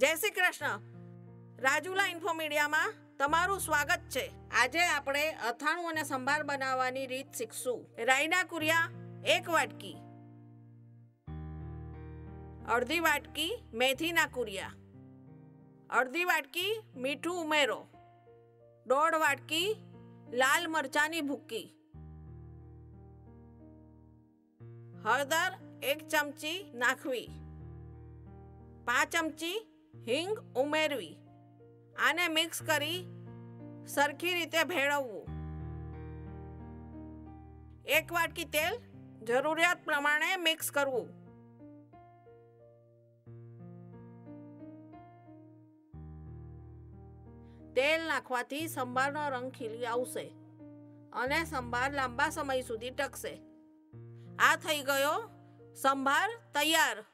જય શ્રી કૃષ્ણ. રાજુલા ઇન્ફો મીડિયામાં તમારું સ્વાગત છે. આજે આપણે અથાણું અને સંભાર બનાવવાની રીત શીખશું. રાઈના કુરિયા, એક વાટકી. અડધી વાટકી મેથીના કુરિયા. અડધી વાટકી મીઠું ઉમેરો. દોઢ વાટકી લાલ મરચાની ભૂકી. હળદર એક ચમચી નાખવી. પાંચ ચમચી હિંગ ઉમેરવી. આને મિક્સ કરી સરખી રીતે ભેળવવું. એક વાટકી તેલ જરૂરિયાત પ્રમાણે મિક્સ કરવું. તેલ નાખવાથી સંભારનો રંગ ખીલી આવશે અને સંભાર લાંબા સમય સુધી ટકશે. આ થઈ ગયો સંભાર તૈયાર.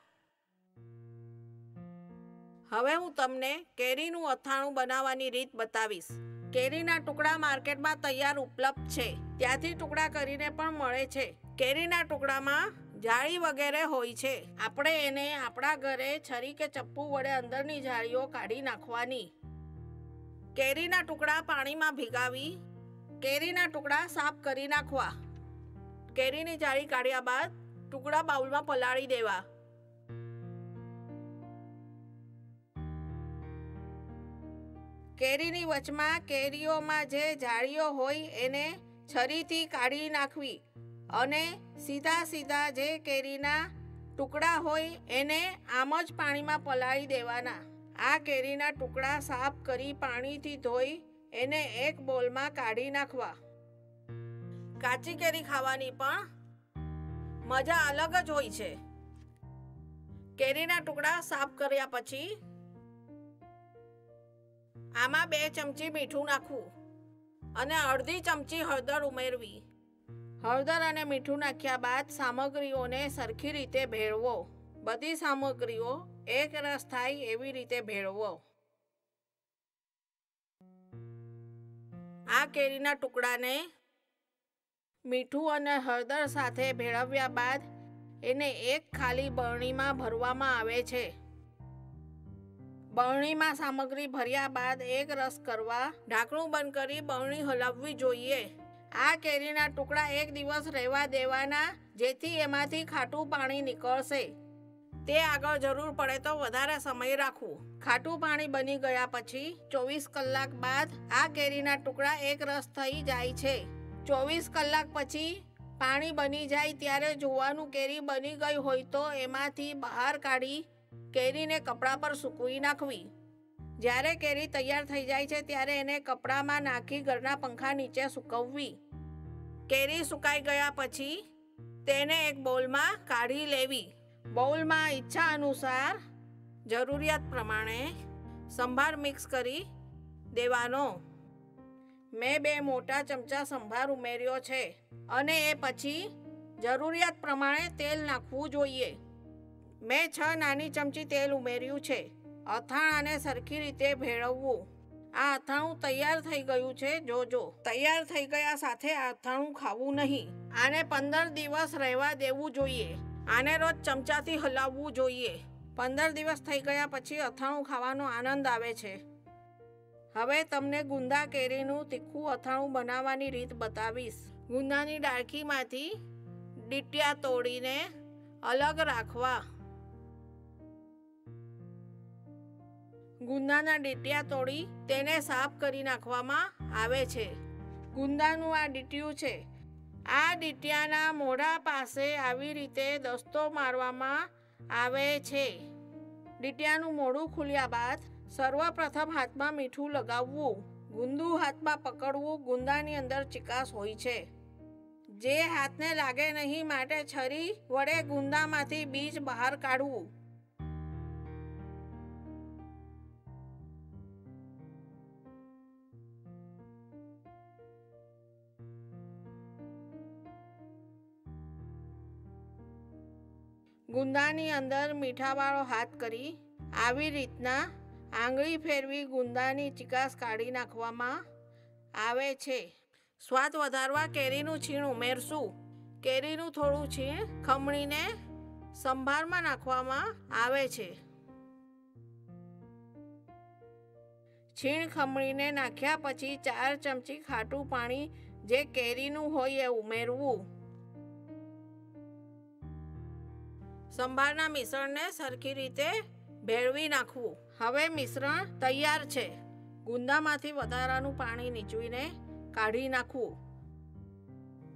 હવે હું તમને કેરીનું અથાણું બનાવવાની રીત બતાવીશ. કેરીના ટુકડા માર્કેટમાં તૈયાર ઉપલબ્ધ છે. ત્યાંથી ટુકડા કરીને પણ મળે છે. કેરીના ટુકડામાં જાળી વગેરે હોય છે. આપણે એને આપણા ઘરે છરી કે ચપ્પુ વડે અંદરની જાળીઓ કાઢી નાખવાની. કેરીના ટુકડા પાણીમાં ભીગાવી, કેરીના ટુકડા સાફ કરી નાખવા. કેરીની જાળી કાઢ્યા બાદ ટુકડા બાઉલમાં પલાળી દેવા. કેરીની વચમાં કેરીઓમાં જે જાળીઓ હોય એને છરીથી કાઢી નાખવી અને સીધા સીધા જે કેરીના ટુકડા હોય એને આમ જ પાણીમાં પલાળી દેવાના. આ કેરીના ટુકડા સાફ કરી પાણીથી ધોઈ એને એક બોલમાં કાઢી નાખવા. કાચી કેરી ખાવાની પણ મજા અલગ જ હોય છે. કેરીના ટુકડા સાફ કર્યા પછી આમાં બે ચમચી મીઠું નાખવું અને અડધી ચમચી હળદર ઉમેરવી. હળદર અને મીઠું નાખ્યા બાદ સામગ્રીઓને સરખી રીતે ભેળવો. બધી સામગ્રીઓ એક રસ થાય એવી રીતે ભેળવો. આ કેરીના ટુકડાને મીઠું અને હળદર સાથે ભેળવ્યા બાદ એને એક ખાલી બરણીમાં ભરવામાં આવે છે. બરણીમાં સામગ્રી ભર્યા બાદ એક રસ કરવા ઢાંકણું બંધ કરી બરણી હલાવવી જોઈએ. આ કેરીના ટુકડા એક દિવસ રહેવા દેવાના, જેથી એમાંથી ખાટું પાણી નીકળશે. તે આગળ જરૂર પડે તો વધારે સમય રાખવું. ખાટું પાણી બની ગયા પછી ચોવીસ કલાક બાદ આ કેરીના ટુકડા એક રસ થઈ જાય છે. ચોવીસ કલાક પછી પાણી બની જાય ત્યારે જોવાનું કેરી બની ગઈ હોય તો એમાંથી બહાર કાઢી કેરીને કપડા પર સૂકવી નાખવી. જ્યારે કેરી તૈયાર થઈ જાય છે, ત્યારે એને કપડામાં નાખી ઘરના પંખા નીચે સૂકવવી. કેરી સુકાઈ ગયા પછી તેને એક બોલમાં કાઢી લેવી. બોલમાં ઈચ્છા અનુસાર જરૂરિયાત પ્રમાણે સંભાર મિક્સ કરી દેવાનો. મેં બે મોટા ચમચા સંભાર ઉમેર્યો છે અને એ પછી જરૂરિયાત પ્રમાણે તેલ નાખવું જોઈએ. મેં છ નાની ચમચી તેલ ઉમેર્યું છે. અથાણાને સરખી રીતે ભેળવવું. આ અથાણું તૈયાર થઈ ગયું છે, જોજો. તૈયાર થઈ ગયા સાથે આ અથાણું ખાવું નહીં. આને પંદર દિવસ રહેવા દેવું જોઈએ. આને રોજ ચમચાથી હલાવવું જોઈએ. પંદર દિવસ થઈ ગયા પછી અથાણું ખાવાનો આનંદ આવે છે. હવે તમને ગુંદા કેરીનું તીખું અથાણું બનાવવાની રીત બતાવીશ. ગુંદાની ડાળખીમાંથી ડીટિયા તોડીને અલગ રાખવા. ગુંદાના ડીટિયા તોડી તેને સાફ કરી નાખવામાં આવે છે. ગુંદાનું આ ડીટિયું છે. આ ડીટિયાના મોઢા પાસે આવી રીતે દસ્તો મારવામાં આવે છે. ડીટિયાનું મોઢું ખુલ્યા બાદ સર્વપ્રથમ હાથમાં મીઠું લગાવવું, ગુંદુ હાથમાં પકડવું ગુંદાની અંદર ચિકાસ હોય છે. જે હાથને લાગે નહીં માટે છરી વડે ગુંદામાંથી બીજ બહાર કાઢવું. ગુંદાની અંદર મીઠાવાળો હાથ કરી આવી રીતના આંગળી ફેરવી ગુંદાની ચિકાસ કાઢી નાખવામાં આવે છે. સ્વાદ વધારવા કેરીનું છીણ ઉમેરશું. કેરીનું થોડું છીણ ખમણીને સંભારમાં નાખવામાં આવે છે. છીણ ખમણીને નાખ્યા પછી ચાર ચમચી ખાટું પાણી જે કેરીનું હોય એ ઉમેરવું. સંભારના મિશ્રણને સરખી રીતે ભેળવી નાખવું. હવે મિશ્રણ તૈયાર છે. ગુંદામાંથી વધારાનું પાણી નીચવીને કાઢી નાખવું.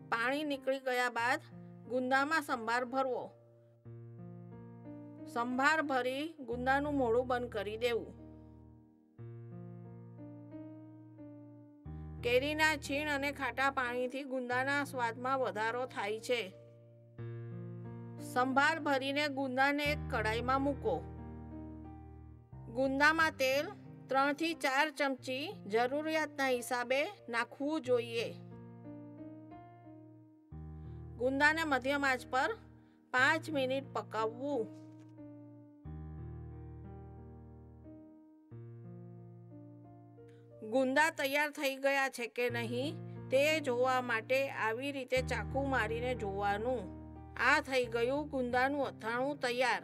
પાણી નીકળી ગયા બાદ ગુંદામાં સંભાર ભરવો. સંભાર ભરી ગુંદાનું મોડું બંધ કરી દેવું. કેરીના છીણ અને ખાટા પાણીથી ગુંદાના સ્વાદમાં વધારો થાય છે. સંભાર ભરીને ગુંદાને એક કડાઈમાં મૂકો. ગુંદામાં તેલ ત્રણથી ચાર ચમચી જરૂરિયાતના હિસાબે નાખવું જોઈએ. ગુંદાને મધ્યમ આંચ પર પાંચ મિનિટ પકાવવું. ગુંદા તૈયાર થઈ ગયા છે કે નહીં તે જોવા માટે આવી રીતે ચાકુ મારીને જોવાનું. આ થઈ ગયું ગુંદાનું અથાણું તૈયાર.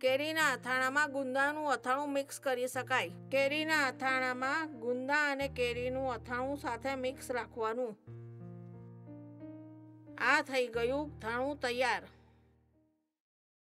કેરીના અથાણામાં ગુંદાનું અથાણું મિક્સ કરી શકાય. કેરીના અથાણામાં ગુંદા અને કેરીનું અથાણું સાથે મિક્સ રાખવાનું. આ થઈ ગયું અથાણું તૈયાર.